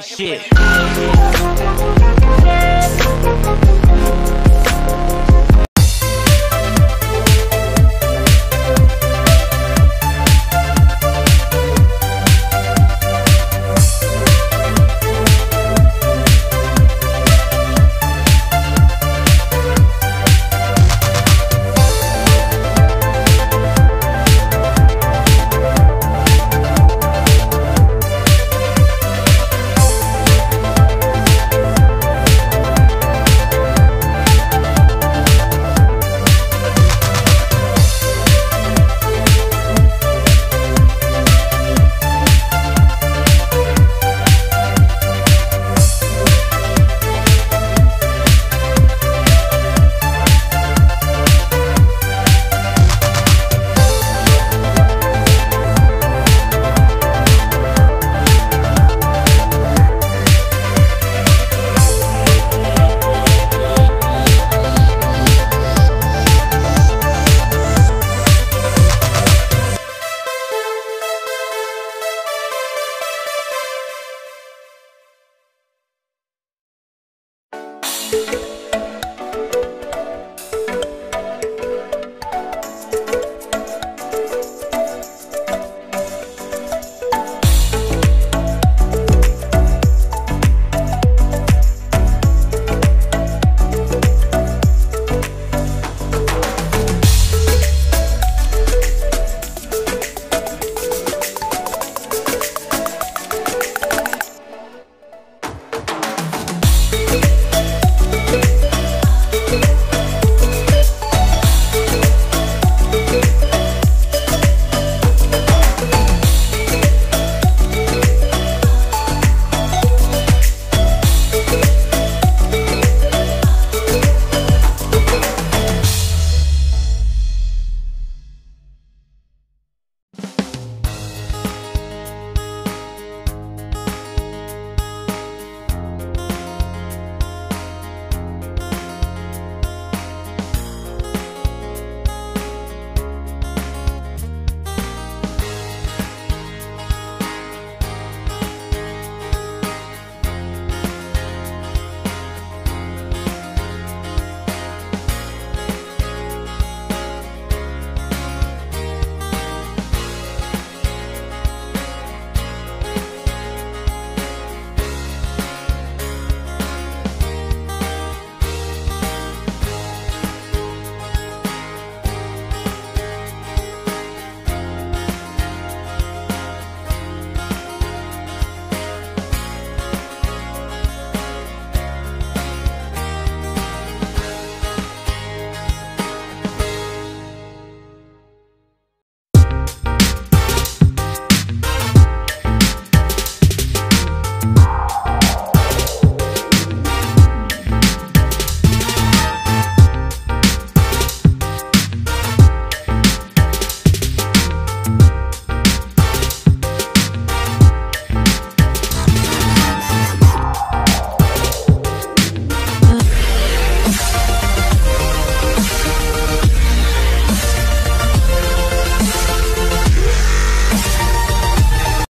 that shit.